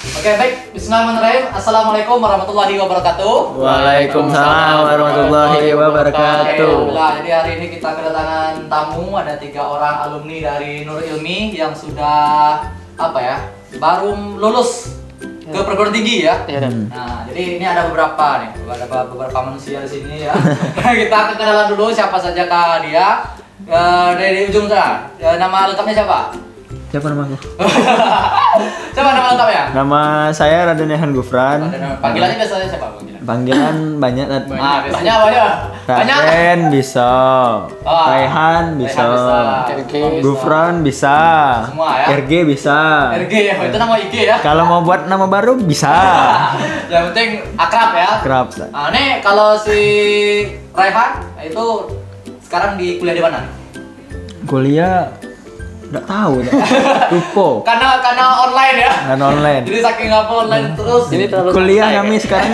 Oke baik, Bismillahirrahmanirrahim. Assalamualaikum warahmatullahi wabarakatuh. Waalaikumsalam warahmatullahi wabarakatuh. Alhamdulillah, jadi hari ini kita kedatangan tamu ada tiga orang alumni dari Nur Ilmi yang sudah apa ya baru lulus ke perguruan tinggi ya. Iya, Dan. Nah, jadi ini ada beberapa nih, ada beberapa manusia di sini ya. kita akan kenalan dulu siapa saja kah dia. Eh, dari ujung sana, Eh, nama lengkapnya siapa? Siapa namaku? Siapa nama lengkapnya? Nama saya Raden Ehan Gufran. Nama- Panggilannya biasanya siapa panggilan? Panggilan banyak. Rat. Ah, biasanya apa ya? Banyak. Raden bisa. Oh. Raihan bisa. Gufran bisa. Semua ya? RG bisa. RG ya, itu nama IG ya. Kalau mau buat nama baru bisa. Yang penting akrab ya. Kerap. Nah, ini kalau si Raihan itu sekarang di kuliah di mana? Kuliah nggak tahu. dah. Lupa. Karena karena online ya. Dan online. Jadi saking apa online terus Ini terlalu Kuliah kami kayak. sekarang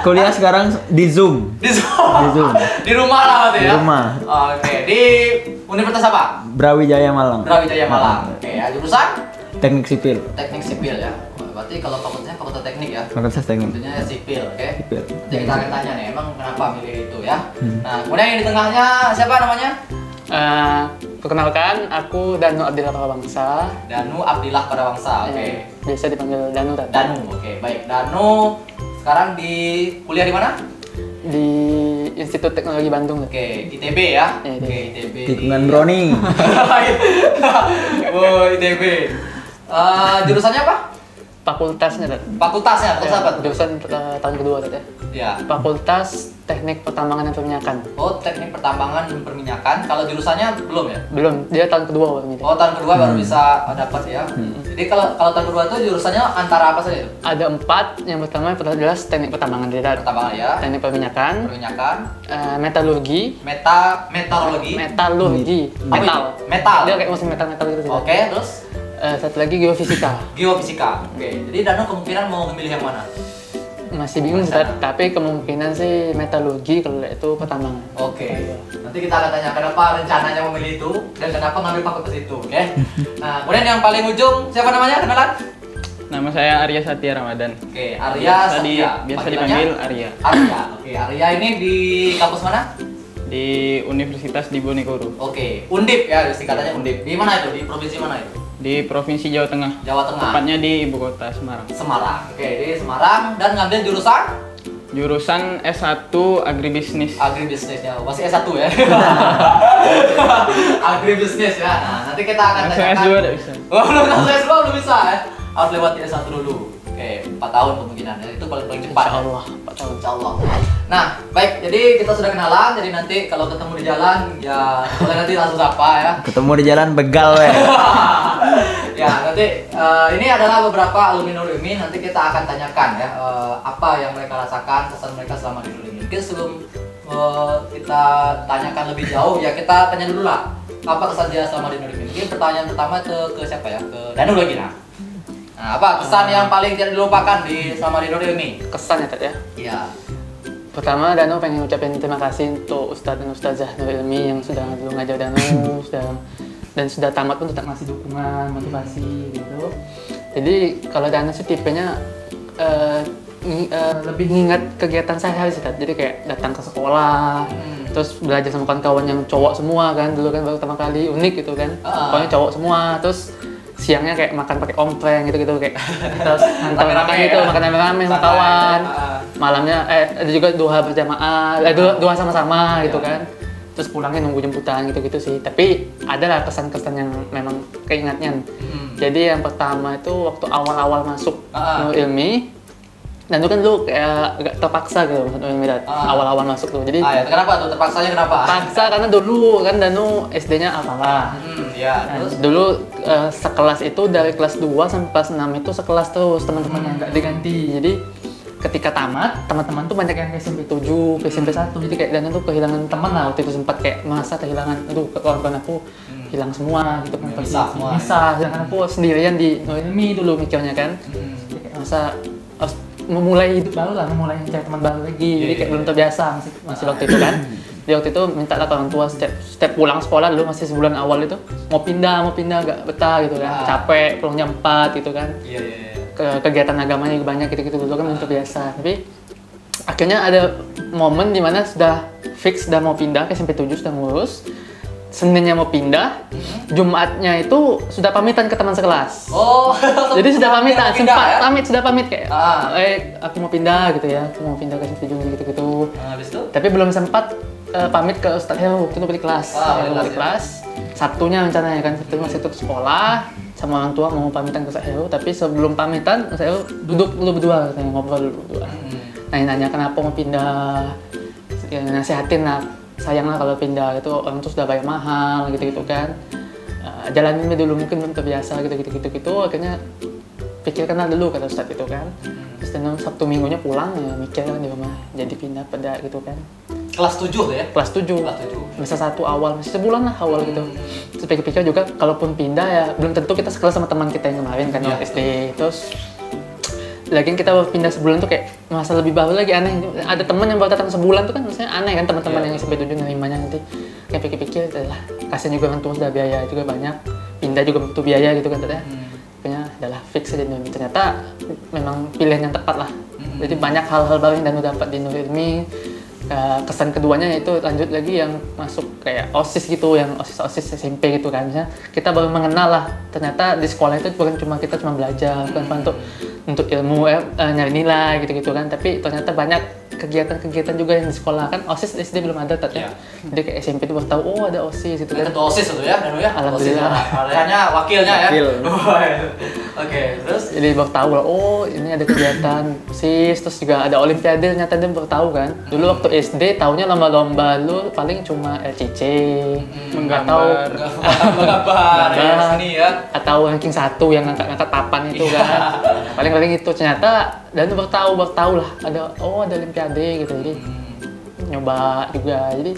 kuliah sekarang di Zoom. di Zoom. Di Zoom. di rumah lah berarti Di ya. rumah. Oke, di Universitas apa? Brawijaya Malang. Brawijaya Malang. Oke, ya jurusan Teknik sipil. teknik sipil ya. Berarti kalau fakultasnya fakultas teknik ya. Fakultas teknik. Tentunya ya sipil, oke? Sipil. Nanti kita akan tanya nih, emang kenapa milih itu ya? Hmm. Nah, kemudian yang di tengahnya siapa namanya? Eh, perkenalkan, aku Danu Abdillah Bangsa. Danu Abdillah Parawangsa, oke. Eh, biasa dipanggil Danu tadi. Danu, oke, baik. Danu sekarang di kuliah di mana? Di Institut Teknologi Bandung. Oke, ITB ya. Iya, Oke, iya. ITB. Tikungan Browning. oh, ITB. Eh, jurusannya apa? Fakultasnya, Dad. Fakultasnya, fakultas apa? tuh? Jurusan eh, tahun kedua, Dad, ya. Ya. Fakultas Teknik Pertambangan dan Perminyakan. Oh, teknik pertambangan dan perminyakan. Kalau jurusannya belum ya? Belum, dia tahun kedua baru milih. Oh, tahun kedua baru bisa dapat ya. Jadi kalau kalau tahun kedua itu jurusannya antara apa saja itu? Ada empat, yang pertama yang pertama jelas teknik pertambangan Dad. Pertambangan ya, Teknik perminyakan, perminyakan, eh, metalurgi, meta metalurgi, Apa itu? metal. Metal. Dia kayak mesin metal-metal gitu. sih, Dad. Oke, terus Eh, satu lagi geofisika. geofisika. Oke, jadi Danu kemungkinan mau memilih yang mana? Masih bingung Dad. tapi kemungkinan sih metalurgi kalau itu pertambangan. Oke, nanti kita akan tanya kenapa rencananya memilih itu dan kenapa ngambil fakultas itu, oke? Nah, kemudian yang paling ujung siapa namanya? Kenalan? Nama saya Arya Satya Ramadan. Oke, Arya Biasa di- Satya. biasa Panggilannya? dipanggil Arya. Arya. Oke, Arya ini di kampus mana? Di Universitas Diponegoro Oke, Undip ya, singkatannya Undip. Di mana itu? Di provinsi mana itu? Di Provinsi Jawa Tengah. Jawa Tengah. Tepatnya di ibu kota Semarang. Semarang. Oke, di Semarang dan ngambil jurusan Jurusan S1 Agribisnis. agribisnisnya. Masih S1 ya. agribisnis ya. Nah, nanti kita akan Langsung tanyakan. S2 nggak bisa. Oh, belum langsung S2 belum bisa ya. Harus lewati S1 dulu. Oke, 4 tahun kemungkinan. ya. Itu paling paling cepat. Insya Allah, Pak tahun. Insya Allah. Nah, baik. Jadi kita sudah kenalan. Jadi nanti kalau ketemu di jalan, ya boleh nanti langsung sapa ya. Ketemu di jalan begal weh. ya nanti eh, ini adalah beberapa alumni Nur Ilmi nanti kita akan tanyakan ya eh, apa yang mereka rasakan kesan mereka selama di Nur Ilmi mungkin sebelum eh, kita tanyakan lebih jauh ya kita tanya dulu lah apa kesan dia selama di Nur Ilmi mungkin pertanyaan pertama ke ke siapa ya ke Danu lagi nah nah apa kesan yang paling tidak dilupakan di selama di Ilmi Kesan ya, Tat, ya. iya Pertama, Danu pengen ucapin terima kasih untuk Ustadz dan Ustazah Nur Ilmi yang sudah dulu ngajar Danu, sudah dan sudah tamat pun tetap ngasih dukungan, motivasi gitu. Jadi kalau Danu sih tipenya eh, ngi- eh, lebih ngingat kegiatan sehari-hari sih, Tat. Jadi kayak datang ke sekolah, Hmm. terus belajar sama kawan-kawan yang cowok semua kan, dulu kan baru pertama kali unik gitu kan, Ah. pokoknya cowok semua, terus siangnya kayak makan pakai ompreng gitu-gitu kayak terus Rame-rame makan ya? gitu makan rame-rame sama kawan Ah. malamnya eh ada juga duha berjamaah eh duha, duha sama-sama gitu Ya. kan terus pulangnya nunggu jemputan gitu-gitu sih tapi ada lah kesan-kesan yang memang keingatnya Hmm. jadi yang pertama itu waktu awal-awal masuk Ah. Nur Ilmi dan itu kan lu kayak agak terpaksa gitu Ilmi Dat. Ah. awal-awal masuk tuh jadi ah, ya, kenapa tuh terpaksanya kenapa paksa karena dulu kan Danu SD-nya apalah hmm, ya Nah, terus dulu eh, sekelas itu dari kelas 2 sampai kelas 6 itu sekelas terus teman-temannya nggak diganti. Jadi ketika tamat, teman-teman tuh banyak yang ke SMP 7, ke SMP 1. Jadi kayak dan tuh kehilangan teman lah waktu itu sempat kayak merasa kehilangan aduh kawan-kawan aku hilang semua gitu kan. Ya, Pergi- bisa. Bisa, sedangkan aku sendirian di Noemi dulu mikirnya kan. Hmm. Masa harus memulai hidup baru lah, memulai cari teman baru lagi. Jadi Iya, kayak iya, belum iya. terbiasa masih, masih waktu itu kan. Jadi waktu itu minta lah ke orang tua setiap, setiap pulang sekolah dulu masih sebulan awal itu mau pindah mau pindah gak betah gitu kan Ah. capek pulang jam 4 gitu kan iya iya iya. ke- kegiatan agamanya banyak gitu-gitu dulu kan belum terbiasa tapi akhirnya ada momen di mana sudah fix sudah mau pindah ke SMP 7 sudah ngurus Seninnya mau pindah, Jumatnya itu sudah pamitan ke teman sekelas. Oh, Jadi sudah pamitan, pindah sempat ya? pamit sudah pamit kayak, Ah. eh aku mau pindah gitu ya, aku mau pindah ke 7 gitu-gitu. Nah, habis itu? Tapi belum sempat eh, pamit ke Ustadz Hero, waktu itu balik kelas. Ah, Ya, balik kelas. Sabtunya rencananya kan, Sabtu masih tutup sekolah, sama orang tua mau pamitan ke Ustadz tapi sebelum pamitan, Ustadz Hero duduk dulu berdua, katanya ngobrol dulu berdua. Hmm. Nanya-nanya kenapa mau pindah, ya, nasihatin lah, sayang lah kalau pindah itu orang tuh sudah bayar mahal gitu-gitu kan. Eh, jalanin dulu mungkin belum terbiasa gitu-gitu gitu-gitu, akhirnya pikirkanlah dulu kata Ustadz itu kan. Terus dan Sabtu minggunya pulang ya mikir kan di rumah, jadi pindah pada gitu kan Kelas 7 tuh ya? kelas 7 Kelas 7. masa satu awal masih sebulan lah awal gitu terus pikir-pikir juga kalaupun pindah ya belum tentu kita sekelas sama teman kita yang kemarin kan waktu SD terus lagian kita pindah sebulan tuh kayak masa lebih baru lagi aneh ada teman yang baru datang sebulan tuh kan maksudnya aneh kan teman-teman Iya. yang SMP 7 nerimanya nanti kayak pikir-pikir lah kasian juga orang tua sudah biaya juga banyak pindah juga butuh biaya gitu kan ternyata Hmm. kayaknya adalah fix aja Ilmi. ternyata memang pilihan yang tepat lah Hmm. jadi banyak hal-hal baru yang Danu dapat di Nur Ilmi Uh, kesan keduanya yaitu lanjut lagi yang masuk kayak osis gitu yang osis osis SMP gitu kan Misalnya kita baru mengenal lah ternyata di sekolah itu bukan cuma kita cuma belajar bukan cuma untuk untuk ilmu eh, eh, nyari nilai gitu gitu kan tapi ternyata banyak kegiatan-kegiatan juga yang di sekolah kan osis di SD belum ada Iya. tadi jadi kayak SMP itu baru tahu oh ada osis gitu Ini kan ketua OSIS itu ya, Danu ya? Alhamdulillah. OSIS, hanya wakilnya ya? Wakil. Oke, terus? jadi baru tahu lah oh ini ada kegiatan sis terus juga ada olimpiade ternyata dia baru tahu kan dulu waktu SD taunya lomba-lomba lu paling cuma LCC Menggambar. atau Menggambar, ya, Gambar. seni ya? atau ranking satu yang ngangkat-ngangkat papan itu kan. Paling-paling itu. Ternyata dan baru tahu baru tahu lah. Ada oh ada olimpiade gitu. Jadi nyoba juga. Jadi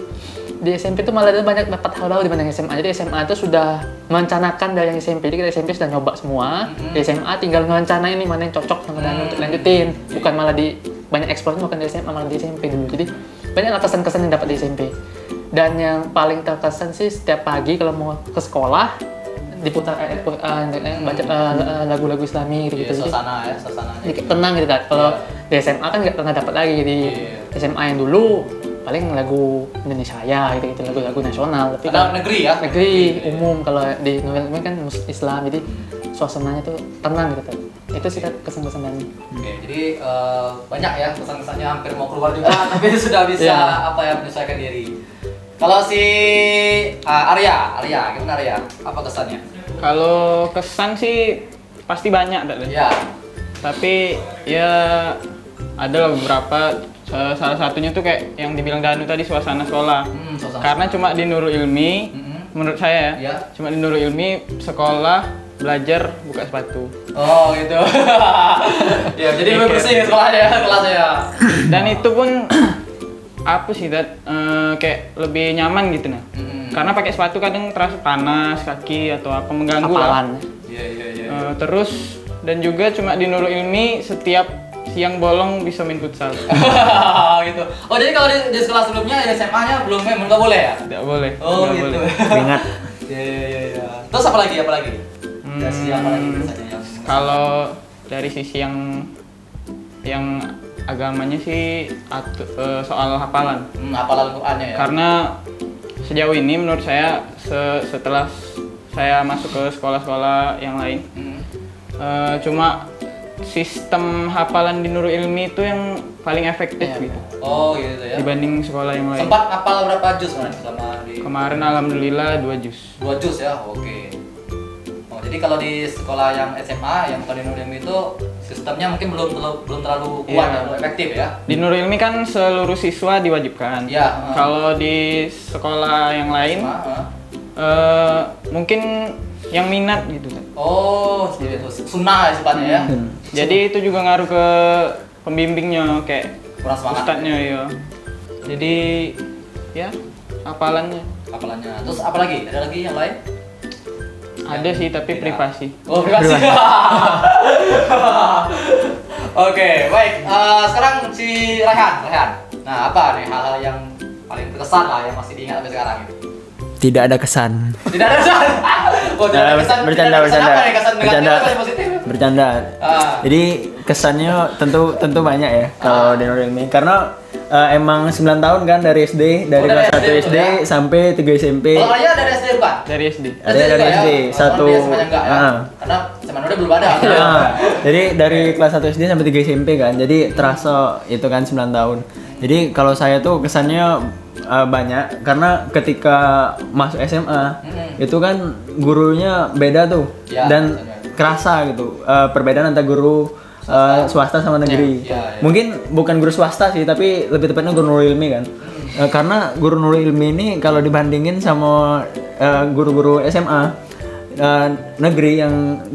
di SMP tuh malah ada banyak dapat hal baru dibanding SMA jadi SMA itu sudah merencanakan dari yang SMP jadi kita SMP sudah nyoba semua di SMA tinggal ngerencanain nih mana yang cocok sama untuk lanjutin bukan malah di banyak eksplor bukan di SMA malah di SMP dulu jadi banyak kesan-kesan yang dapat di SMP dan yang paling terkesan sih setiap pagi kalau mau ke sekolah diputar eh, eh, baca eh, eh, lagu-lagu Islami gitu Iya, gitu suasana ya, kayak tenang gitu kan. Kalau di SMA kan nggak pernah dapat lagi di Iya. SMA yang dulu paling lagu Indonesia Raya gitu gitu lagu-lagu nasional tapi Ada kan negeri ya? negeri umum kalau di Novel ini kan Islam jadi suasananya tuh tenang gitu kan itu sih kan kesan-kesan dari Oke, jadi eh, banyak ya kesan-kesannya hampir mau keluar juga, tapi sudah bisa Iya. apa ya menyesuaikan diri. Kalau si ah, Arya, Arya, gimana Arya? Apa kesannya? Kalau kesan sih pasti banyak tak. Ya, Tapi ya ada beberapa sa- salah satunya tuh kayak yang dibilang Danu tadi suasana sekolah. hmm, suasana. Karena cuma di Nurul Ilmi, Mm-mm. menurut saya ya, Iya. cuma di Nurul Ilmi sekolah belajar buka sepatu. Oh gitu. ya, jadi lebih bersih ya sekolahnya, kelasnya. Dan itu pun apa sih dat Eh, kayak lebih nyaman gitu nah. Mm-mm. Karena pakai sepatu kadang terasa panas kaki atau apa mengganggu lah. hafalan Iya, iya, iya. Eh, terus dan juga cuma di Nurul Ilmi setiap siang bolong bisa main futsal. gitu. Oh jadi kalau di, di sekolah sebelumnya ya SMA-nya belum belum nggak boleh ya? Tidak boleh. Oh nggak gitu. boleh. Keringat. Iya iya iya. iya. Terus apa lagi? Apa lagi? Hmm. Dari apa lagi biasanya yang Kalau dari sisi yang yang agamanya sih atu- eh, soal hafalan. hmm, hafalan Qur'annya ya? Karena sejauh ini menurut saya se- setelah saya masuk ke sekolah-sekolah yang lain, Hmm. eh, cuma sistem hafalan di Nurul Ilmi itu yang paling efektif Iya. gitu Oh gitu ya. dibanding sekolah yang lain. Sempat hafal berapa juz kemarin selama di Kemarin alhamdulillah dua juz. dua juz ya? Oke. Oh jadi kalau di sekolah yang SMA yang bukan di Nurul Ilmi itu sistemnya mungkin belum terlalu, belum terlalu kuat Iya. dan belum efektif ya? Di Nurul Ilmi kan seluruh siswa diwajibkan. Iya. Kalau di sekolah yang lain SMA, heeh. eh, mungkin yang minat gitu kan. Oh, itu. Sunnah ya sifatnya ya. Hmm. Jadi itu juga ngaruh ke pembimbingnya kayak Kurang semangat. ustadznya ya. Jadi ya hafalannya Hafalannya. Terus apa lagi? Ada lagi yang lain? ada sih tapi privasi. Oh, privasi. Oke, baik. Eh, sekarang si Rehan, Rehan. Nah, apa nih hal-hal yang paling berkesan lah yang masih diingat sampai sekarang itu? Tidak ada kesan. Tidak ada kesan. Oh, Nah, bercanda, bercanda. negatif Bercanda. positif? Bercanda. Ah. Jadi kesannya tentu tentu banyak ya kalau di Nurul Ilmi karena eh, emang 9 tahun kan dari SD, dari Oh, dari kelas 1 SD ya? sampai 3 SMP. Kalian ada dari SD bukan? Dari SD. Ada dari juga SD, ya? satu. Oh, dia enggak ya? Ah. Karena zaman udah belum ada. Nah, jadi dari kelas 1 SD sampai 3 SMP kan. Jadi terasa itu kan 9 tahun. Jadi kalau saya tuh kesannya uh, banyak karena ketika masuk SMA Mm-mm. itu kan gurunya beda tuh Ya, dan benar. kerasa gitu uh, perbedaan antara guru uh, swasta sama negeri. Ya, ya. Mungkin bukan guru swasta sih, tapi lebih tepatnya guru Nurul Ilmi kan. Uh, karena guru Nurul Ilmi ini kalau dibandingin sama uh, guru-guru SMA uh, negeri yang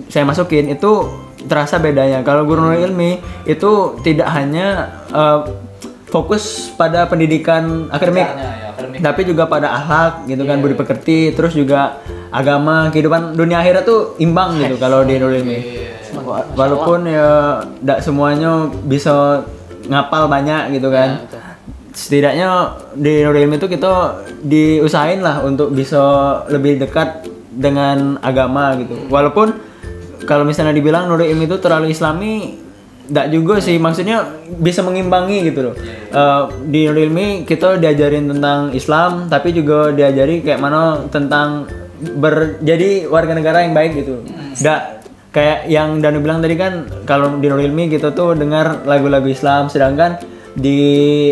saya masukin itu terasa bedanya. Kalau guru Nurul Ilmi itu tidak hanya uh, fokus pada pendidikan akademik, ya, akademik. tapi juga pada akhlak gitu kan, Iya, budi pekerti, terus juga agama, kehidupan dunia akhirat tuh imbang gitu kalau di Nurul Ilmi. Iya. Wa- Walaupun ya tidak semuanya bisa ngapal banyak gitu kan. betul. Setidaknya di Nurul Ilmi itu kita diusahain lah untuk bisa lebih dekat dengan agama gitu. Walaupun kalau misalnya dibilang Nurul Ilmi itu terlalu islami tidak juga sih maksudnya bisa mengimbangi gitu loh. Eh, di Ilmi kita diajarin tentang Islam tapi juga diajari kayak mana tentang ber jadi warga negara yang baik gitu. Nggak kayak yang Danu bilang tadi kan kalau di Ilmi kita tuh dengar lagu-lagu Islam sedangkan di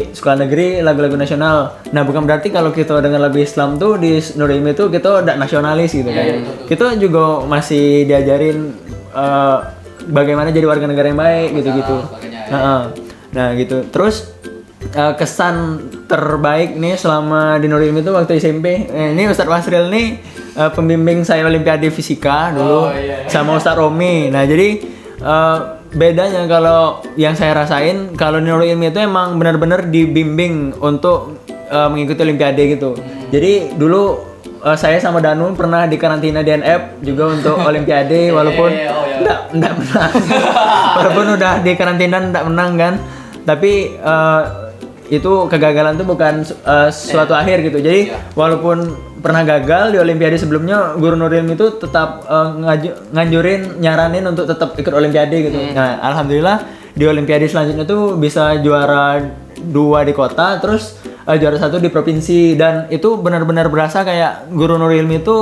sekolah negeri lagu-lagu nasional. Nah bukan berarti kalau kita dengar lagu Islam tuh di Ilmi tuh kita tidak nasionalis gitu kan. Kita juga masih diajarin eh, bagaimana jadi warga negara yang baik gitu-gitu. Nah, nah gitu. Terus eh, kesan terbaik nih selama di Nurul Ilmi itu waktu SMP. Eh, ini Ustadz Wasril nih eh, pembimbing saya Olimpiade Fisika dulu Oh, iya, iya. sama Ustadz Romi. Nah jadi eh, bedanya kalau yang saya rasain kalau Ilmi itu emang benar-benar dibimbing untuk eh, mengikuti Olimpiade gitu. Jadi dulu eh, saya sama Danu pernah di karantina DNF juga untuk Olimpiade walaupun Iya, oh, iya. enggak enggak menang. walaupun udah di karantina enggak menang kan. Tapi eh, itu kegagalan tuh bukan eh, suatu akhir gitu. Jadi Iya. walaupun pernah gagal di Olimpiade sebelumnya, Guru Nuril itu tetap ngaju- nganjurin, nyaranin untuk tetap ikut Olimpiade gitu. Nah, alhamdulillah di Olimpiade selanjutnya tuh bisa juara dua di kota, terus eh, juara satu di provinsi dan itu benar-benar berasa kayak Guru Nuril itu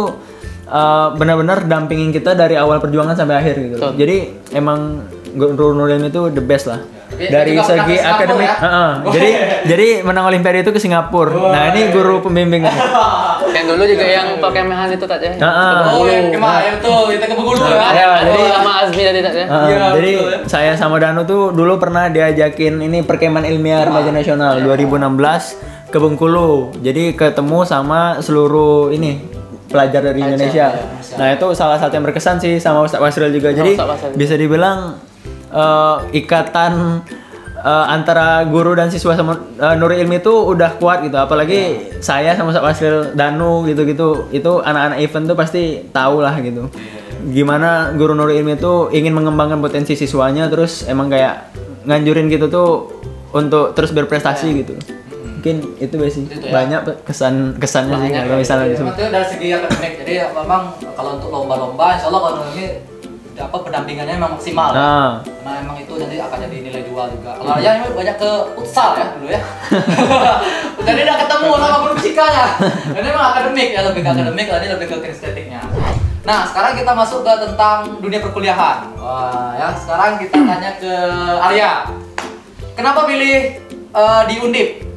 eh, benar-benar dampingin kita dari awal perjuangan sampai akhir gitu. loh. Jadi emang Guru Nuril itu the best lah. Tapi Dari segi akademik, ya? Heeh. jadi jadi menang Olimpiade itu ke Singapura. nah ini guru pembimbingnya. Yang dulu juga yang pakai mehan itu tak ya? Heeh. Oh, yang kemarin tuh kita ke Bengkulu ya. Iya, Jadi jadi sama Azmi tadi tak ya? Iya, jadi betul ya. saya sama Danu tuh dulu pernah diajakin ini perkemahan ilmiah remaja nasional 2016 ke Bengkulu. Jadi ketemu sama seluruh ini pelajar dari Indonesia. Nah itu salah satu yang berkesan sih sama Ustadz Wasril juga. Jadi Wasril. bisa dibilang eh, ikatan eh, antara guru dan siswa sama eh, Nurul Ilmi itu udah kuat gitu. Apalagi saya sama Ustadz Wasril Danu gitu-gitu. Itu anak-anak event tuh pasti tahu lah gitu. Gimana guru Nurul Ilmi itu ingin mengembangkan potensi siswanya terus emang kayak nganjurin gitu tuh untuk terus berprestasi gitu. Mungkin itu sih Itu ya. banyak kesan kesannya sih kalau misalnya disebut. Itu dari segi akademik. Jadi ya, memang kalau untuk lomba-lomba, insya Allah kalau ini apa pendampingannya memang maksimal. ya. Nah, Karena emang itu nanti akan jadi nilai jual juga. Kalau Raya ini banyak ke futsal ya dulu ya. jadi udah ketemu sama guru fisikanya. Ini emang akademik ya, lebih ke akademik, tadi lebih ke kinestetiknya. Nah, sekarang kita masuk ke tentang dunia perkuliahan. Wah, ya sekarang kita tanya ke Arya. Kenapa pilih eh, di Undip?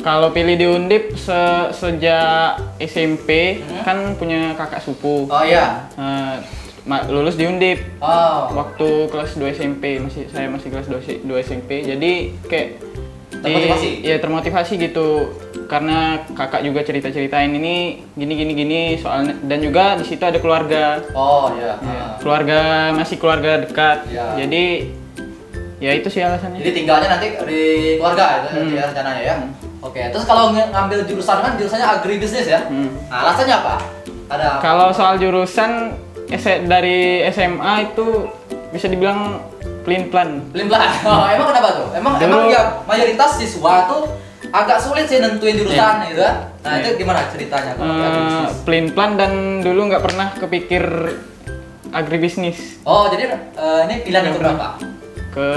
Kalau pilih di Undip se- sejak SMP kan punya kakak sepupu. Oh iya. Ma- lulus di Undip Oh. waktu kelas 2 SMP masih saya masih kelas 2, si- 2 SMP jadi kayak di- Termotivasi? ya termotivasi gitu karena kakak juga cerita ceritain ini gini gini gini soalnya dan juga di situ ada keluarga Oh iya. Ya, keluarga masih keluarga dekat Ya. jadi ya itu sih alasannya Jadi tinggalnya nanti di keluarga itu nanti ya rencananya ya. Oke, terus kalau ngambil jurusan kan jurusannya agribisnis ya. Hmm. Nah, alasannya apa? Ada Kalau soal jurusan S- dari SMA itu bisa dibilang pelin plan. Limlah. Oh, emang kenapa tuh? Emang Dulu- emang ya mayoritas siswa tuh agak sulit sih nentuin jurusan gitu kan. Nah, itu gimana ceritanya kalau agribisnis? plain plan dan dulu nggak pernah kepikir agribisnis Oh, jadi eh, ini pilihan yang berapa? Ke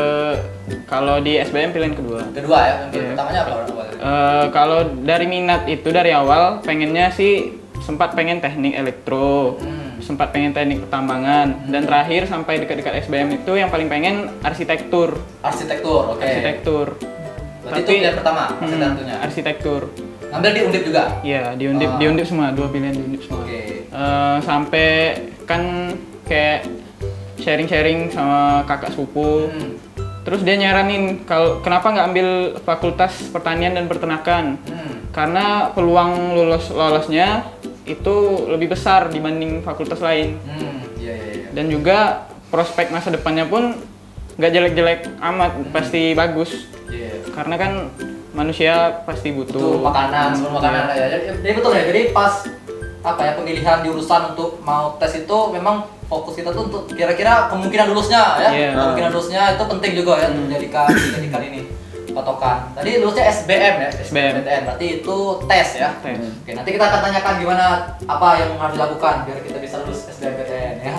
kalau di SBM pilihan kedua. Kedua ya, yang Iya. pertamanya apa? orang tua? Eh, kalau dari minat itu dari awal pengennya sih sempat pengen teknik elektro, Hmm. sempat pengen teknik pertambangan dan terakhir sampai dekat-dekat SBM itu yang paling pengen arsitektur, Arsitektur, oke. arsitektur. Berarti itu pilihan pertama, Hmm, arsitektur. Ngambil di Undip juga. Iya, di undip, Ah. di undip semua, dua pilihan di undip semua. Oke. Eh, sampai kan kayak sharing-sharing sama kakak sepupu. Hmm. Terus dia nyaranin kalau kenapa nggak ambil fakultas pertanian dan peternakan? Hmm. Karena peluang lulus lolosnya itu lebih besar dibanding fakultas lain. Hmm. Iya, iya, iya. Dan juga prospek masa depannya pun nggak jelek-jelek amat, pasti bagus. Iya. Karena kan manusia pasti Itu butuh makanan, makanan ya. Jadi, jadi betul ya. Jadi pas apa ya pemilihan jurusan untuk mau tes itu memang fokus kita tuh untuk kira-kira kemungkinan lulusnya ya. Iya. Kemungkinan lulusnya itu penting juga ya untuk menjadikan menjadikan ini patokan. Tadi lulusnya SBM ya, SBM. SBMPTN. Berarti itu tes ya. Tes. Oke, nanti kita akan tanyakan gimana apa yang harus dilakukan biar kita bisa lulus SBMPTN ya.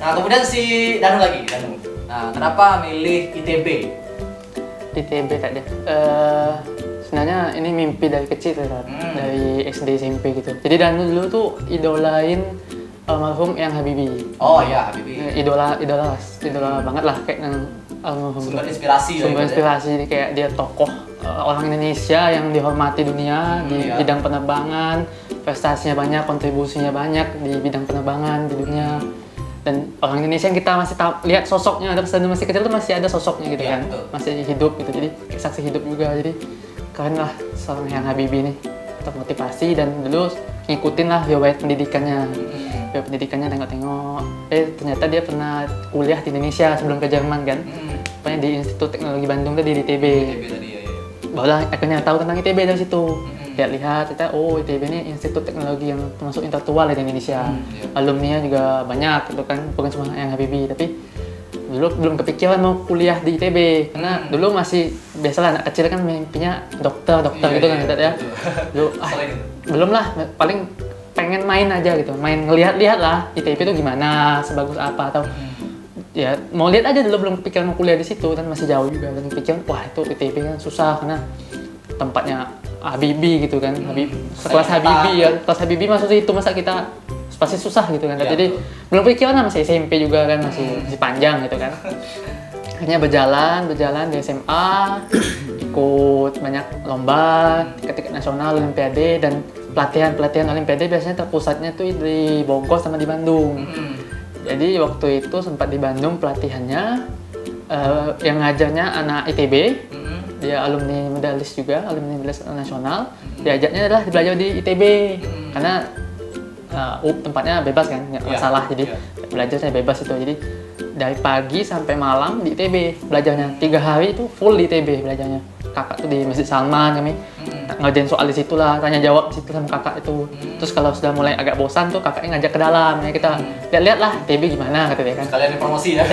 Nah, kemudian si Danu lagi, Danu. Nah, kenapa milih ITB? ITB tadi. Eh sebenarnya ini mimpi dari kecil ya. Hmm. dari SD SMP gitu. Jadi Danu dulu tuh idolain almarhum yang Habibie. Oh iya, Habibie. Eh, Idola, idola, idola banget lah kayak yang almarhum. Sumber inspirasi ya, Sumber gitu ya. inspirasi Jadi kayak dia tokoh eh, orang Indonesia yang dihormati dunia Hmm, di iya. bidang penerbangan, prestasinya banyak, kontribusinya banyak di bidang penerbangan di dunia. Dan orang Indonesia yang kita masih tahu, lihat sosoknya, terus dari masih kecil tuh masih ada sosoknya gitu Iya, kan, betul. masih hidup gitu. Jadi saksi hidup juga. Jadi keren lah seorang yang Habibie ini termotivasi dan dulu ngikutin lah riwayat pendidikannya. Hmm. Riwayat pendidikannya tengok-tengok. Eh ternyata dia pernah kuliah di Indonesia sebelum ke Jerman kan. Hmm. Pokoknya di Institut Teknologi Bandung tuh di ITB. Tadi ya. ya. Barulah akhirnya tahu tentang ITB dari situ. Lihat-lihat, kita oh ITB ini Institut Teknologi yang termasuk lah di Indonesia. Hmm, iya. Alumninya juga banyak gitu kan, bukan cuma yang Habibie, tapi dulu belum kepikiran mau kuliah di ITB karena dulu masih biasalah anak kecil kan mimpinya dokter dokter Iya, gitu kan iya, ya. dulu ah, itu. belum lah paling pengen main aja gitu main ngelihat-lihat lah ITB itu gimana sebagus apa atau ya mau lihat aja dulu belum kepikiran mau kuliah di situ kan masih jauh juga dan pikiran wah itu ITB kan susah karena tempatnya Habibie gitu kan Habib sekelas Saya Habibie ya kelas Habibie masuk situ masa kita pasti susah gitu kan Iya, jadi betul. Hmm. belum pikiran masih SMP juga kan masih masih panjang gitu kan akhirnya berjalan berjalan di SMA ikut banyak lomba tingkat nasional olimpiade dan pelatihan pelatihan olimpiade biasanya terpusatnya tuh di Bogor sama di Bandung Hmm. jadi waktu itu sempat di Bandung pelatihannya eh, yang ngajarnya anak ITB Hmm. dia alumni medalis juga alumni medalis nasional diajaknya adalah belajar di ITB karena uh, tempatnya bebas kan nggak Iya, masalah. Jadi iya. belajarnya bebas itu. Jadi dari pagi sampai malam di ITB belajarnya. Tiga hari itu full di ITB belajarnya. Kakak tuh di Masjid Salman kami Hmm. ngerjain soal di situ lah tanya jawab di situ sama kakak itu. Terus kalau sudah mulai agak bosan tuh kakaknya ngajak ke dalam. Ya kita lihat-lihat lah ITB gimana kata dia kan. Sekalian di promosi ya.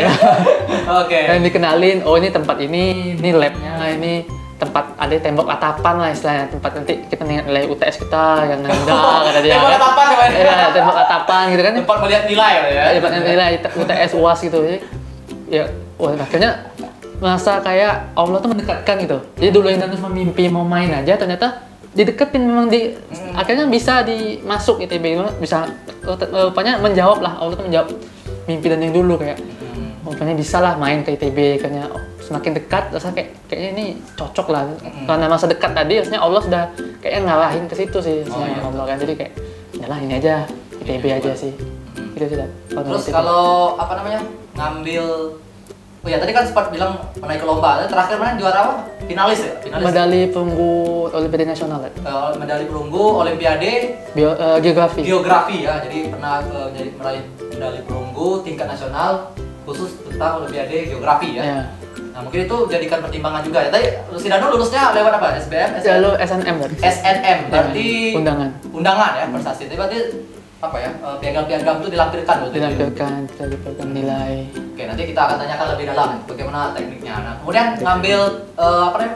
Oke. dan dikenalin oh ini tempat ini ini labnya ini tempat ada tembok atapan lah istilahnya. Tempat nanti kita nilai UTS kita yang rendah kata dia Tembok kan. atapan ya, Pak? Iya, tembok atapan gitu kan. Tempat melihat nilai ya. tempat nilai UTS UAS gitu. Jadi ya wah akhirnya merasa kayak Allah tuh mendekatkan gitu. Jadi dulu yang cuma mimpi mau main aja ternyata dideketin memang di akhirnya bisa dimasuk ITB bisa rupanya menjawab lah. Allah tuh menjawab mimpi dan yang dulu kayak rupanya bisa lah main ke ITB kayaknya semakin dekat rasa kayak kayaknya ini cocok lah karena masa dekat tadi harusnya Allah sudah kayaknya ngarahin ke situ sih Oh, iya. Allah kan jadi kayak yalah ini aja ITB aja sih itu sudah Terus kalau apa namanya ngambil Oh ya tadi kan sempat bilang naik ke lomba. Terakhir mana juara apa? Finalis ya? Finalis. medali perunggu Olimpiade Nasional? Eh, medali perunggu Olimpiade Bio, eh, geografi geografi ya. Jadi pernah eh, jadi meraih medali perunggu tingkat nasional khusus tentang Olimpiade geografi ya. ya. Nah mungkin itu jadikan pertimbangan juga ya. Tadi si Danu lulusnya lewat apa? SBM? Jalur SNM kan? SNM berarti Undangan. undangan ya prestasi. Itu berarti apa ya? eh, Piagam-piagam itu dilampirkan berarti. Dilampirkan, kita dilampirkan nilai. Oke, nanti kita akan tanyakan lebih dalam bagaimana tekniknya. Nah, kemudian ngambil eh, apa namanya?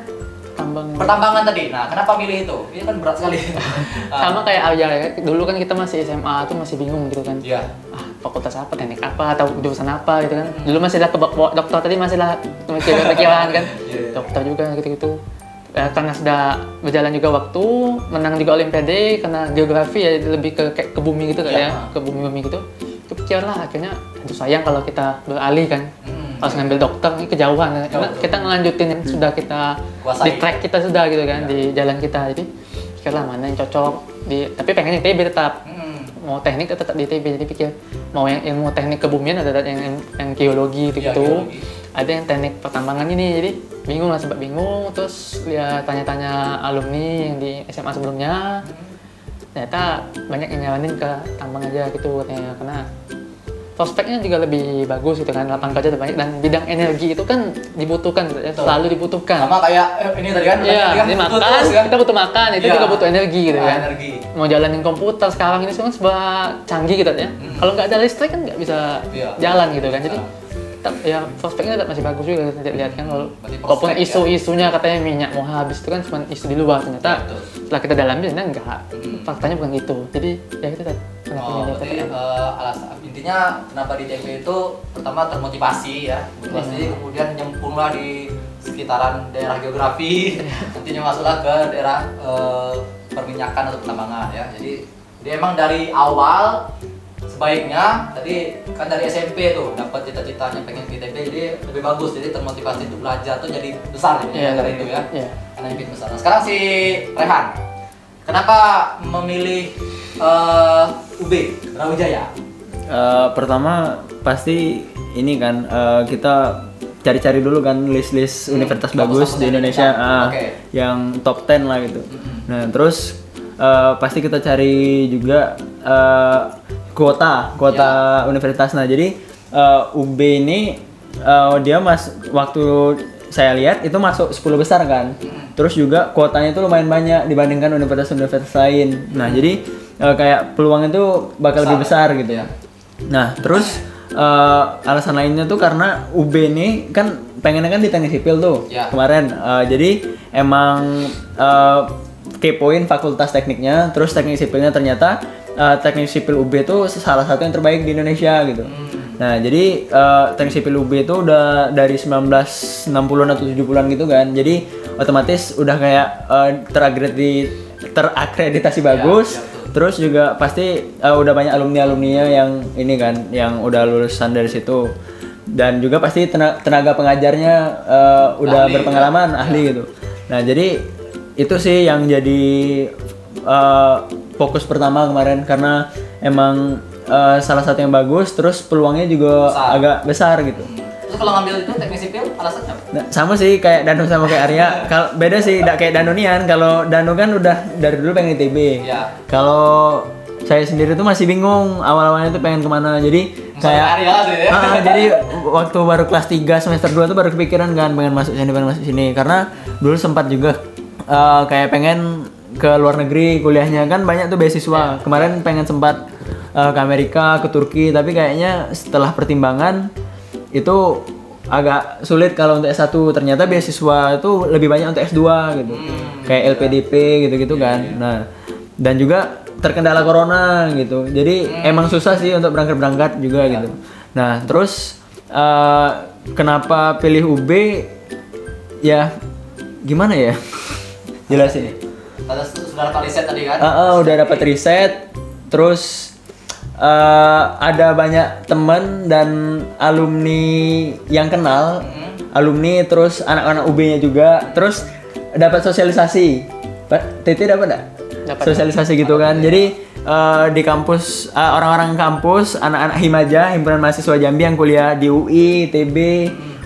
Pertambangan. Pertambangan tadi. Nah, kenapa milih itu? Ini kan berat sekali. Sama kayak aja dulu kan kita masih SMA tuh masih bingung gitu kan. Iya. Ah, fakultas apa, teknik apa, atau jurusan apa gitu kan. Dulu masih lah ke bawa dokter tadi masih lah pikiran kan. Iya, iya. Dokter juga gitu-gitu. Ya, karena sudah berjalan juga waktu, menang juga olimpiade, karena geografi ya lebih ke kayak ke bumi gitu kan Iya. ya, ke bumi-bumi gitu. Itu pikiran lah akhirnya, aduh sayang kalau kita beralih kan. Hmm. Harus ngambil dokter ini kejauhan. Karena kita ngelanjutin yang sudah kita Kuasai. di track kita sudah gitu kan, Iya. di jalan kita. Jadi pikirlah mana yang cocok di tapi pengen ITB tetap Hmm. mau teknik tetap di ITB jadi pikir mau yang ilmu teknik kebumian ada yang yang, yang geologi gitu Iya, gitu geologi. ada yang teknik pertambangan ini jadi bingung lah sempat bingung terus lihat tanya-tanya alumni yang di SMA sebelumnya ternyata banyak yang nyaranin ke tambang aja gitu katanya karena prospeknya juga lebih bagus gitu kan lapangan kerja lebih banyak dan bidang energi itu kan dibutuhkan gitu ya, selalu dibutuhkan Sama kayak eh, ini tadi kan. Iya, kan ini butuh makan, terus kan? kita butuh makan, itu Iya. juga butuh energi gitu Ah, kan. energi. Mau jalanin komputer sekarang ini semua serba canggih gitu ya. Hmm. Kalau nggak ada listrik kan nggak bisa Iya. jalan gitu kan. Jadi Ah. Ya prospeknya tetap masih bagus juga nanti lihat kan walaupun ya. isu-isunya katanya minyak mau habis itu kan cuma isu di luar ternyata Iya, betul. setelah kita dalami ternyata enggak. Hmm. Faktanya bukan gitu. Jadi ya kita tetap Oh, PTN. eh, alasan intinya kenapa di TP itu pertama termotivasi ya, motivasi Iya. kemudian nyemplunglah di sekitaran daerah geografi, Iya. nantinya masuklah ke daerah eh, perminyakan atau pertambangan ya. Jadi dia emang dari awal sebaiknya tadi kan dari SMP tuh dapat cita-citanya pengen ITB jadi lebih bagus jadi termotivasi untuk belajar tuh jadi besar ya Iya, dari itu ya Iya. karena impian besar. Nah, sekarang si Rehan, kenapa memilih eh, UB Brawijaya? Eh, pertama pasti ini kan eh, kita cari-cari dulu kan list-list Hmm, universitas bagus di Indonesia kita- ah, oke. yang top 10 lah gitu. Mhm. Nah terus eh, pasti kita cari juga eh, kuota kuota universitas. Nah jadi eh, UB ini eh, dia mas waktu saya lihat itu masuk 10 besar kan. Terus juga kuotanya itu lumayan banyak dibandingkan universitas-universitas lain. Nah jadi eh, kayak peluang itu bakal lebih besar gitu Ya. Nah, terus eh, alasan lainnya tuh karena UB ini kan pengennya kan di teknik sipil tuh Ya. kemarin. Eh, jadi emang eh, kepoin fakultas tekniknya, terus teknik sipilnya ternyata eh, teknik sipil UB itu salah satu yang terbaik di Indonesia gitu. Hmm. Nah, jadi eh, teknik sipil UB itu udah dari 1960-an atau 70-an gitu kan. Jadi otomatis udah kayak eh, terakreditasi terakreditasi bagus. ya. Terus juga pasti eh, udah banyak alumni-alumninya yang ini kan, yang udah lulusan dari situ. Dan juga pasti tena- tenaga pengajarnya eh, udah Ahli, berpengalaman, ya. ahli gitu. Nah, jadi itu sih yang jadi eh, fokus pertama kemarin karena emang eh, salah satu yang bagus, terus peluangnya juga Besar. agak besar gitu. Terus kalau ngambil itu teknik sipil alasannya apa? Nah, sama sih kayak Danu sama kayak Arya. Kalau beda sih, tidak kayak Danunian. Kalau Danu kan udah dari dulu pengen ITB. Iya. Kalau saya sendiri tuh masih bingung awal-awalnya tuh pengen ke mana. Jadi kayak Area sih ya. Ah, jadi waktu baru kelas 3 semester 2 tuh baru kepikiran kan pengen masuk sini pengen masuk sini karena dulu sempat juga eh, kayak pengen ke luar negeri kuliahnya kan banyak tuh beasiswa. Kemarin pengen sempat eh, ke Amerika, ke Turki tapi kayaknya setelah pertimbangan itu agak sulit kalau untuk S1 ternyata beasiswa itu lebih banyak untuk S2 gitu. Kayak LPDP gitu-gitu kan. Nah, dan juga terkendala corona gitu. Jadi emang susah sih untuk berangkat-berangkat juga gitu. Nah, terus eh, kenapa pilih UB? Ya gimana ya? Jelasin. Tadi sudah dapat riset tadi kan? Ah, ah, udah dapat riset, terus eh, ada banyak teman dan alumni yang kenal, alumni terus anak-anak UB-nya juga, terus dapat sosialisasi. TT dapat enggak? Dapat. Sosialisasi gitu kan. Jadi eh, di kampus eh, orang-orang kampus, anak-anak Himaja, himpunan mahasiswa Jambi yang kuliah di UI, TB,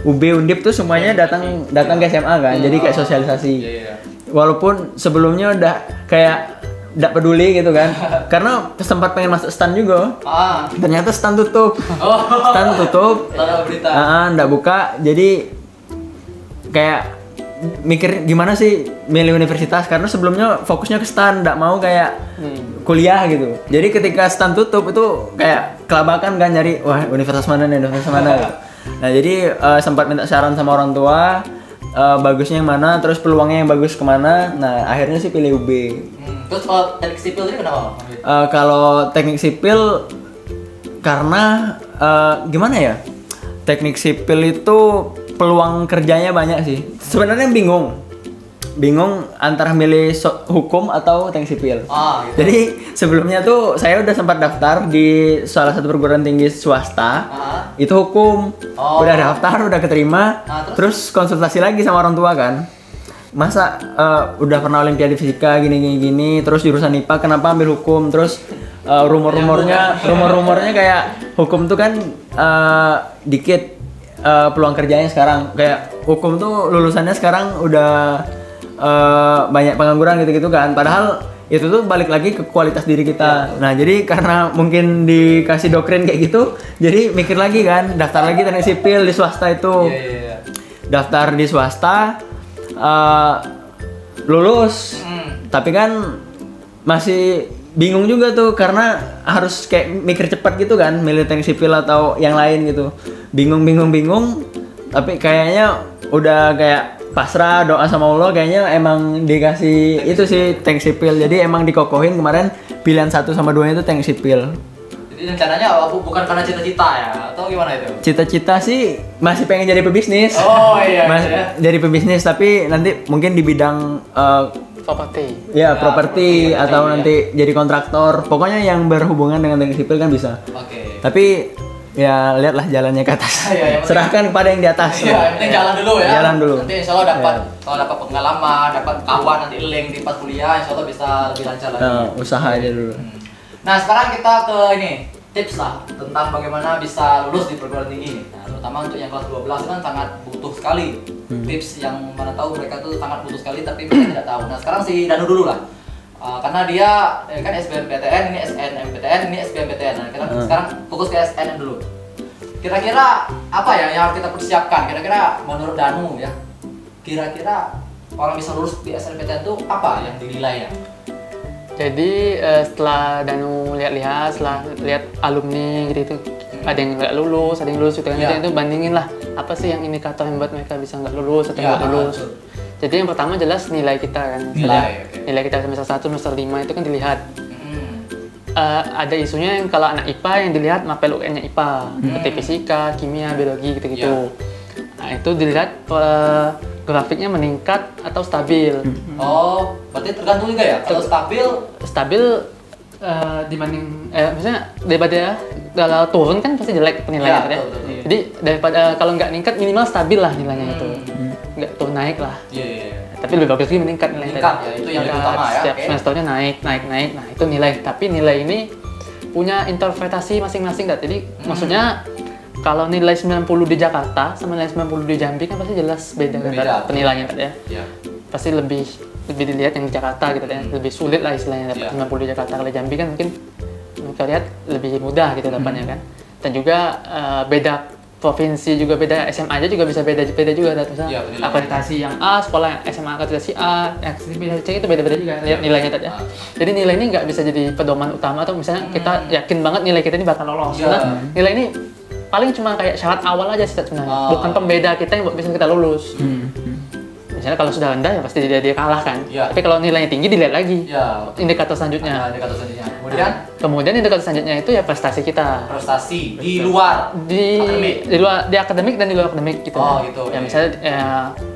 UB, Undip tuh semuanya datang datang ke SMA kan. Jadi kayak sosialisasi Iya, iya. Walaupun sebelumnya udah kayak tidak peduli gitu kan. Karena sempat pengen masuk stand juga. Ah. ternyata stand tutup. Oh. stand tutup. Berita. ah ndak buka. Jadi kayak mikir gimana sih milih universitas. Karena sebelumnya fokusnya ke stand ndak mau kayak kuliah gitu. Jadi ketika stand tutup itu kayak kelabakan kan nyari wah universitas mana nih universitas mana? Gitu. nah jadi eh, sempat minta saran sama orang tua eh, bagusnya yang mana, terus peluangnya yang bagus ke mana. Nah akhirnya sih pilih UB. Hmm. Terus kalau teknik sipil ini kenapa? Eh, kalau teknik sipil karena eh, gimana ya? Teknik sipil itu peluang kerjanya banyak sih. Sebenarnya bingung, bingung antara milih so- hukum atau teknik sipil. Ah, gitu. Jadi sebelumnya tuh saya udah sempat daftar di salah satu perguruan tinggi swasta. Ah. Itu hukum. Oh. Udah daftar, udah keterima. Ah, terus? konsultasi lagi sama orang tua kan. Masa eh, udah pernah olimpiade fisika gini gini gini, terus jurusan IPA kenapa ambil hukum? Terus eh, rumor-rumornya rumor-rumornya kayak hukum tuh kan eh, dikit eh, peluang kerjanya sekarang. Kayak hukum tuh lulusannya sekarang udah eh, banyak pengangguran gitu-gitu kan. Padahal itu tuh balik lagi ke kualitas diri kita. Nah, jadi karena mungkin dikasih doktrin kayak gitu, jadi mikir lagi kan, daftar lagi teknik sipil di swasta itu. Iya, iya, iya. Daftar di swasta eh, lulus. Hmm. Tapi kan masih bingung juga tuh karena harus kayak mikir cepat gitu kan, milih teknik sipil atau yang lain gitu. Bingung bingung bingung, tapi kayaknya udah kayak pasrah doa sama Allah kayaknya emang dikasih itu sih teknik sipil. Jadi emang dikokohin kemarin pilihan satu sama dua itu teknik sipil. Jadi rencananya oh, bu- bukan karena cita-cita ya atau gimana itu? Cita-cita sih masih pengen jadi pebisnis. Oh iya. Mas, iya. jadi pebisnis tapi nanti mungkin di bidang eh, properti ya, Ya, properti atau iya. nanti jadi kontraktor. Pokoknya yang berhubungan dengan teknik sipil kan bisa. Oke. Tapi ya lihatlah jalannya ke atas. Yang penting- Serahkan kepada yang di atas. Iya, yang penting jalan dulu ya. Jalan dulu. Nanti insya Allah dapat Iya. kalau dapat pengalaman, dapat kawan nanti link di pas kuliah, insya Allah bisa lebih lancar lagi. Nah, usaha aja dulu. Hmm. Nah sekarang kita ke ini tips lah tentang bagaimana bisa lulus di perguruan tinggi. Nah, terutama untuk yang kelas 12 itu kan sangat butuh sekali Hmm. tips yang mana tahu mereka tuh sangat butuh sekali tapi mereka tidak tahu. Nah sekarang si Danu dulu lah. Uh, karena dia eh, kan SBMPTN, ini SNMPTN, ini SBMPTN. Nah, kita Hmm. sekarang fokus ke SNM dulu. Kira-kira apa ya yang harus kita persiapkan? Kira-kira menurut Danu ya, kira-kira orang bisa lulus di SNMPTN itu apa yang dinilai ya? Jadi eh, setelah Danu lihat-lihat, setelah lihat alumni gitu itu ada yang nggak lulus, ada yang lulus gitu kan Iya. itu bandingin lah apa sih yang indikator yang buat mereka bisa nggak lulus atau Iya, nggak lulus. betul. Jadi yang pertama jelas nilai kita kan. Nilai, oke. Nilai kita semester 1, semester 5 itu kan dilihat. Hmm. Eh, ada isunya yang kalau anak IPA yang dilihat mapel UN-nya IPA, seperti fisika, kimia, biologi gitu-gitu. Nah, itu dilihat eh, grafiknya meningkat atau stabil. Oh, berarti tergantung juga ya. Kalau stabil, stabil eh, dibanding eh maksudnya daripada kalau turun kan pasti jelek penilaiannya Ya, kan ya. betul, betul, iya. Jadi daripada kalau nggak meningkat minimal stabil lah nilainya itu. Nggak turun naik lah. iya iya. iya. Tapi lebih bagus lagi meningkat nilainya. Meningkat, tadi. ya, itu yang Meningkat, utama ya, Setiap oke. semesternya naik, naik, naik. Nah, itu nilai. Tapi nilai ini punya interpretasi masing-masing. Jadi Hmm. maksudnya kalau nilai 90 di Jakarta sama nilai 90 di Jambi kan pasti jelas beda kan Beda. Dad, penilaiannya Dad, ya Iya. pasti lebih lebih dilihat yang di Jakarta gitu ya lebih sulit lah istilahnya dapat Iya. 90 di Jakarta kalau Jambi kan mungkin mereka lihat lebih mudah gitu dapatnya kan dan juga eh, beda provinsi juga beda SMA aja juga bisa beda beda juga dat misalnya penilaian. akreditasi yang A sekolah yang SMA akreditasi A akreditasi C itu beda beda juga lihat nilainya tadi ya jadi nilai ini nggak bisa jadi pedoman utama atau misalnya kita yakin banget nilai kita ini bakal lolos Iya. Karena nilai ini paling cuma kayak syarat awal aja sih sebenarnya Ah. bukan pembeda kita yang buat bisa kita lulus Hmm. Misalnya kalau sudah rendah ya pasti dia dia kalah kan Iya. tapi kalau nilainya tinggi dilihat lagi Iya. indikator selanjutnya Nah, indikator selanjutnya. Kemudian kemudian indikator selanjutnya itu ya prestasi kita prestasi di luar di Akademik. di luar di akademik dan di luar akademik gitu Oh, gitu, ya iya. misalnya ya,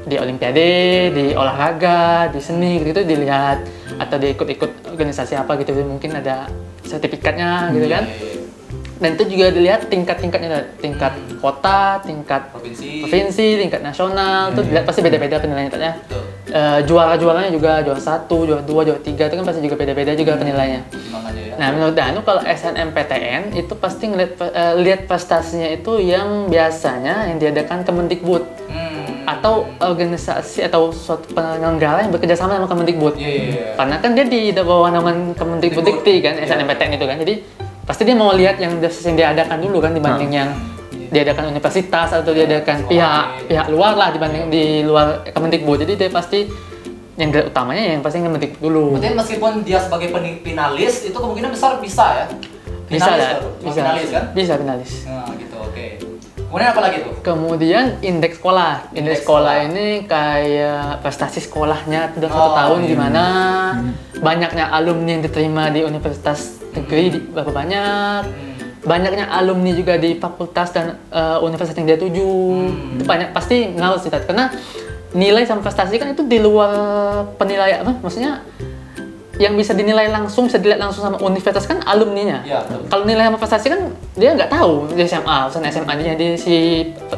di olimpiade di olahraga di seni gitu dilihat atau di ikut-ikut organisasi apa gitu mungkin ada sertifikatnya gitu Iya, kan iya, iya. Dan itu juga dilihat tingkat-tingkatnya tingkat kota tingkat provinsi. provinsi tingkat nasional itu dilihat pasti beda-beda penilaiannya Dad, ya Betul. Eh, juara-juaranya juga juara satu, juara dua, juara tiga itu kan pasti juga beda-beda juga penilaiannya. Pertimbangannya ya. Nah menurut Danu kalau SNMPTN itu pasti ngeliat eh, lihat prestasinya itu yang biasanya yang diadakan Kemendikbud Hmm. atau organisasi atau suatu penyelenggara yang bekerja sama sama Kemendikbud. Iya, iya, iya. Karena kan dia di bawah naungan Kemendikbud Kemendikbud. Dikti kan Iya. SNMPTN itu kan. Jadi pasti dia mau lihat yang yang diadakan dulu kan dibanding yang diadakan universitas atau diadakan Oh, pihak iya. pihak luar lah dibanding di luar Kemendikbud. Jadi dia pasti yang utamanya yang pasti Kemendikbud dulu. Berarti meskipun dia sebagai finalis itu kemungkinan besar bisa ya. Bisa ya, bisa. Finalis kan? Bisa finalis. Nah, gitu. Oke. Kemudian apa lagi tuh? Kemudian indeks sekolah. Indeks, Indeks sekolah, sekolah. ini kayak prestasi sekolahnya udah satu Oh, tahun iya. gimana. Banyaknya alumni yang diterima di universitas negeri di, berapa banyak. Banyaknya alumni juga di fakultas dan eh, universitas yang dia tuju. Itu banyak pasti ngaruh sih karena nilai sama prestasi kan itu di luar penilaian apa? Maksudnya yang bisa dinilai langsung, bisa dilihat langsung sama universitas kan alumninya. Iya, betul. Kalau nilai sama prestasi kan dia nggak tahu di SMA, misalnya SMA nya di si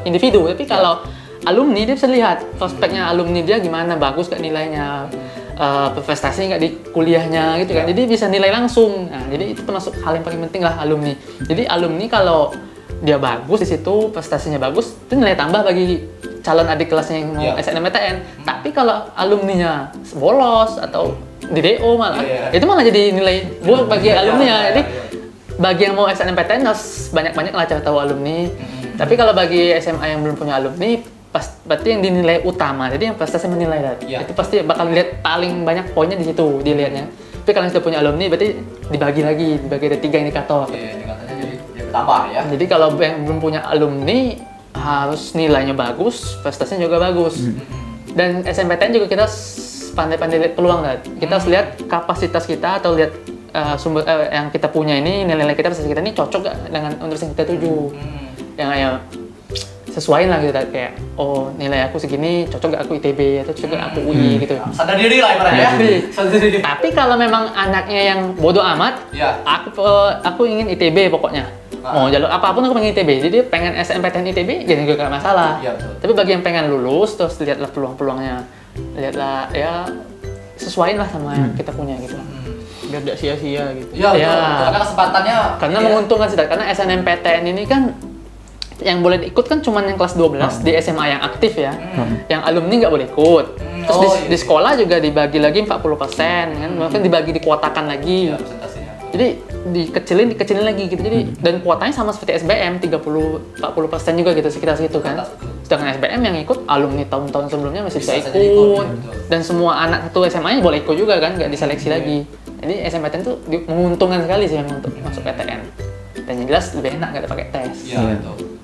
individu. Tapi kalau alumni dia bisa lihat prospeknya alumni dia gimana, bagus gak nilainya, eh, prestasi nggak di kuliahnya gitu kan. Jadi bisa nilai langsung. Nah, jadi itu termasuk hal yang paling penting lah alumni. Jadi alumni kalau dia bagus di situ, prestasinya bagus, itu nilai tambah bagi calon adik kelasnya yang mau Iya. SNMPTN. Tapi kalau alumninya bolos atau di DO malah, Iya. itu malah jadi nilai buruk bagi Iya, alumni ya. iya, Jadi iya. bagi yang mau SNMPTN harus banyak-banyak lah cari tahu alumni. Tapi kalau bagi SMA yang belum punya alumni, pas, berarti yang dinilai utama. Jadi yang prestasi menilai. Iya. Itu pasti bakal lihat paling banyak poinnya di situ dilihatnya. Tapi kalau sudah punya alumni, berarti dibagi lagi, dibagi ada tiga indikator. Iya, ini katanya jadi jadi bertambah ya. Jadi kalau yang belum punya alumni harus nilainya bagus, prestasinya juga bagus. Dan SMPTN juga kita pandai-pandai lihat peluang kan. Kita harus lihat kapasitas kita atau lihat uh, sumber eh, yang kita punya ini nilai-nilai kita prestasi kita ini cocok gak dengan universitas yang kita tuju. Hmm. Yang ya sesuaiin lah gitu kayak oh nilai aku segini cocok gak aku ITB atau cocok gak aku UI gitu. Sadar diri lah ibaratnya ya. Iya. Sadar diri. Tapi kalau memang anaknya yang bodoh amat, Iya. aku eh, aku ingin ITB pokoknya. Ah. Mau jalur apa pun aku pengen ITB. Jadi pengen SNMPTN ITB jadi juga gak masalah. Iya, betul. Tapi bagi yang pengen lulus terus lihatlah peluang-peluangnya. Lihatlah ya sesuaiin lah sama yang kita punya gitu. biar tidak sia-sia gitu. Iya, betul. Iya. betul. Karena kesempatannya Karena ya. menguntungkan sih, karena SNMPTN ini kan yang boleh ikut kan cuma yang kelas 12 di SMA yang aktif ya. Yang alumni nggak boleh ikut. Hmm, Terus oh, di, iya. di sekolah juga dibagi lagi 40% kan, mungkin dibagi dikuotakan lagi. Presentasinya. Jadi dikecilin dikecilin lagi gitu. Jadi dan kuotanya sama seperti SBM 30 40% juga gitu sekitar situ kan. Sedangkan SBM yang ikut alumni tahun-tahun sebelumnya masih bisa, Bisa ikut. ya, dan semua anak satu SMA-nya boleh ikut juga kan, nggak diseleksi lagi. Jadi SMPTN tuh menguntungkan sekali sih memang untuk masuk PTN. Dan yang jelas lebih enak nggak ada pakai tes. Iya, betul.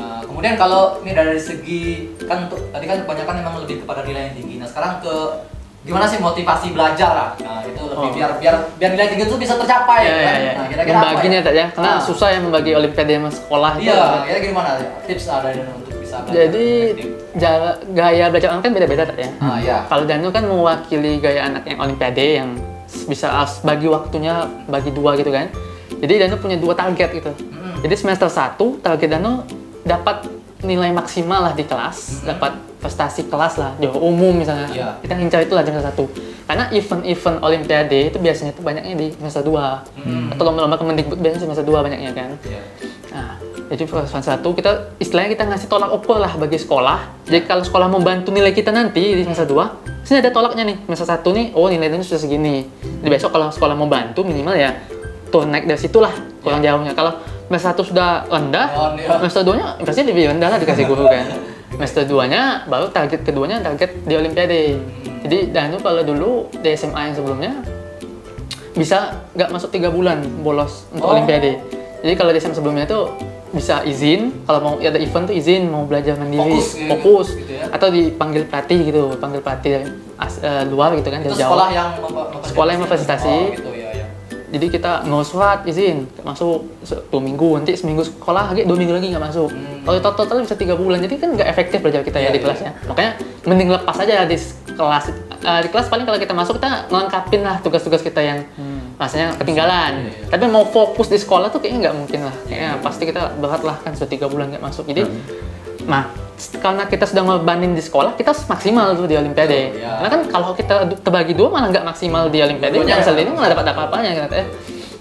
Uh, kemudian kalau ini dari segi kan untuk tadi kan kebanyakan memang lebih kepada nilai yang tinggi. Nah sekarang ke gimana sih motivasi belajar lah? Nah itu lebih Oh. biar biar biar nilai tinggi itu bisa tercapai Iya, kan? iya, iya. Nah kira-kira apa Membaginya ya? tak ya, karena Ah. susah ya membagi olimpiade sama sekolah. Iya, kira gimana tips ada untuk bisa belajar Jadi efektif? ja- gaya belajar orang kan beda-beda tak ya. Ah iya. Kalau Danu kan mewakili gaya anak yang olimpiade yang bisa bagi waktunya bagi dua gitu kan. Jadi Danu punya dua target gitu. Mm. Jadi semester 1 target Danu dapat nilai maksimal lah di kelas, dapat prestasi kelas lah, juara umum misalnya. Iya. Kita incar itulah di semester 1. Karena event-event olimpiade itu biasanya itu banyaknya di semester 2. Atau lomba-lomba Kemendikbud biasanya semester 2 banyaknya kan. Iya. Nah, jadi fase satu kita istilahnya kita ngasih tolak ukur lah bagi sekolah. Jadi kalau sekolah membantu nilai kita nanti di semester 2, sini ada tolaknya nih. Semester satu nih, oh nilainya sudah segini. Jadi besok kalau sekolah mau bantu minimal ya tuh naik dari situ lah kurang jauhnya. Kalau semester satu sudah rendah, Oh, iya. semester 2 nya pasti lebih rendah lah dikasih guru kan. Semester 2 nya baru target keduanya target di olimpiade. Jadi Danu kalau dulu di SMA yang sebelumnya bisa nggak masuk tiga bulan bolos untuk Oh. olimpiade. Jadi kalau di SMA sebelumnya tuh bisa izin kalau mau ada event tuh izin mau belajar mandiri Fokus gitu- fokus gitu ya. atau dipanggil pelatih gitu panggil pelatih as- eh, luar gitu kan Itu dari sekolah Jawa yang memfa- memfasilitasi. Sekolah yang memfasilitasi. Oh gitu ya ya. Jadi kita nggak surat izin masuk dua minggu nanti seminggu sekolah lagi dua minggu lagi nggak masuk. Hmm. kalau total total bisa tiga bulan. Jadi kan nggak efektif belajar kita Iya, ya di iya. kelasnya. Makanya mending lepas aja di kelas Eh, di kelas paling kalau kita masuk kita ngelengkapin lah tugas-tugas kita yang rasanya ketinggalan. Iya, iya. tapi mau fokus di sekolah tuh kayaknya nggak mungkin lah. Kayaknya pasti kita berat lah kan sudah tiga bulan nggak masuk. Jadi nah s- karena kita sudah ngebanin di sekolah kita harus maksimal tuh di olimpiade Betul, iya. karena kan kalau kita terbagi dua malah nggak maksimal di olimpiade yang ya. ini malah dapat apa-apanya ya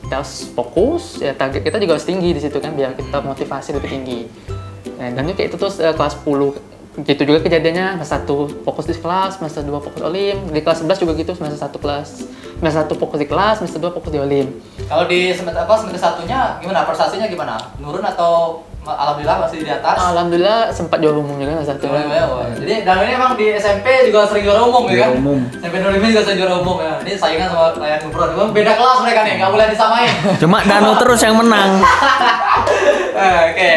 kita harus fokus ya target kita juga harus tinggi di situ kan biar kita motivasi lebih tinggi nah, dan kayak itu terus eh, kelas 10 gitu juga kejadiannya semester satu fokus di kelas semester 2 fokus olim di kelas 11 juga gitu semester 1 kelas semester 1 fokus di kelas semester 2 fokus di olim Kalau di semester apa semester satunya gimana prestasinya gimana? Nurun atau alhamdulillah masih di atas? alhamdulillah sempat juara umum juga 1 Juara umum ya. Jadi dan ini emang di SMP juga sering juara umum ya kan? umum. SMP Nurimi juga sering juara umum ya. Ini saingan sama Layan Gubron. Cuma beda kelas mereka nih, nggak boleh disamain. Cuma Danu terus yang menang. Oke.